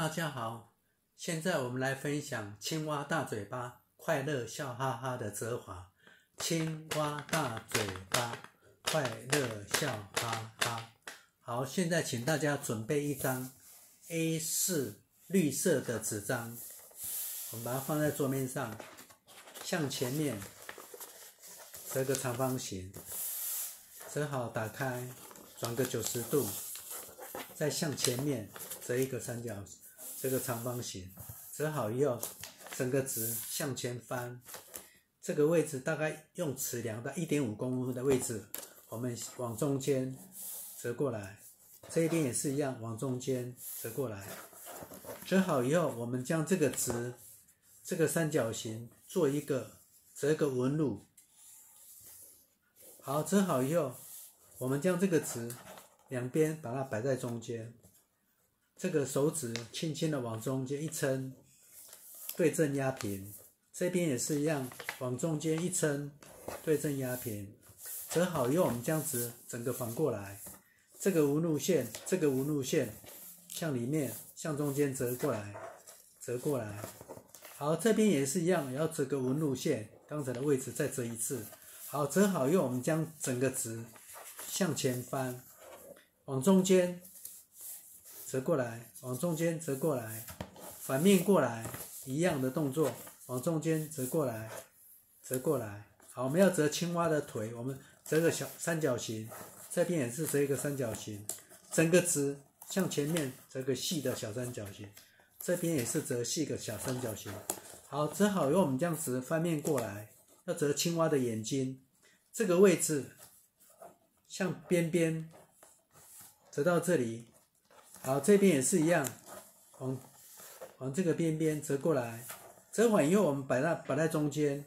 大家好，现在我们来分享青蛙大嘴巴快乐笑哈哈的折法。青蛙大嘴巴快乐笑哈哈。好，现在请大家准备一张 A4 绿色的纸张，我们把它放在桌面上，向前面折个长方形，折好打开，转个九十度，再向前面折一个三角形。这个长方形折好以后，整个纸向前翻，这个位置大概用尺量到一点五公分的位置，我们往中间折过来，这一边也是一样，往中间折过来。折好以后，我们将这个纸，这个三角形做一个折个纹路。好，折好以后，我们将这个纸两边把它摆在中间。这个手指轻轻的往中间一撑，对正压平。这边也是一样，往中间一撑，对正压平。折好以后，我们将纸整个反过来，这个无路线，这个无路线向里面向中间折过来，折过来。好，这边也是一样，要折个纹路线，刚才的位置再折一次。好，折好以后，我们将整个纸向前翻，往中间。折过来，往中间折过来，反面过来，一样的动作，往中间折过来，折过来。好，我们要折青蛙的腿，我们折个小三角形，这边也是折一个三角形，整个直向前面折个细的小三角形，这边也是折细个小三角形。好，折好以后，我们这样子翻面过来，要折青蛙的眼睛，这个位置向边边折到这里。好，这边也是一样，往往这个边边折过来，折完以后，我们把它摆在中间，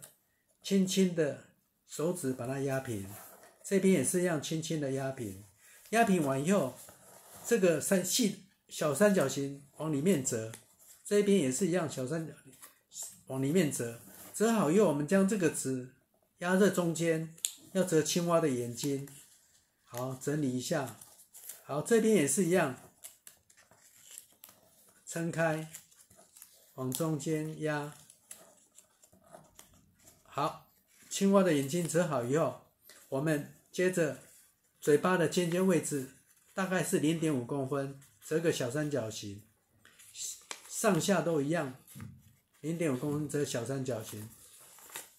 轻轻的手指把它压平。这边也是一样，轻轻的压平。压平完以后，这个三细小三角形往里面折，这边也是一样，小三角往里面折。折好以后，我们将这个纸压在中间，要折青蛙的眼睛。好，整理一下。好，这边也是一样。撑开，往中间压。好，青蛙的眼睛折好以后，我们接着嘴巴的尖尖位置大概是零点五公分，折个小三角形，上下都一样，零点五公分折小三角形。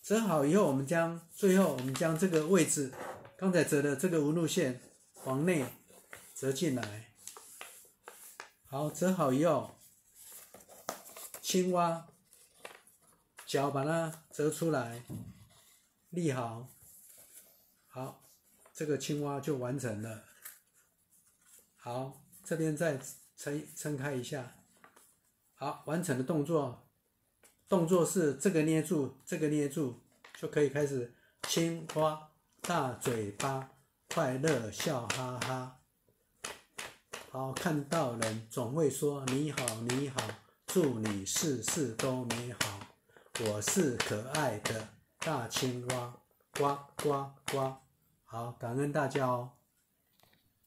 折好以后，我们将最后我们将这个位置，刚才折的这个纹路线往内折进来。好，折好以后。青蛙脚把它折出来，立好，好，这个青蛙就完成了。好，这边再撑撑开一下，好，完成的动作，动作是这个捏住，这个捏住，就可以开始。青蛙大嘴巴，快乐笑哈哈。好，看到人总会说你好，你好。祝你事事都美好，我是可爱的大青蛙，呱呱呱！好，感恩大家哦。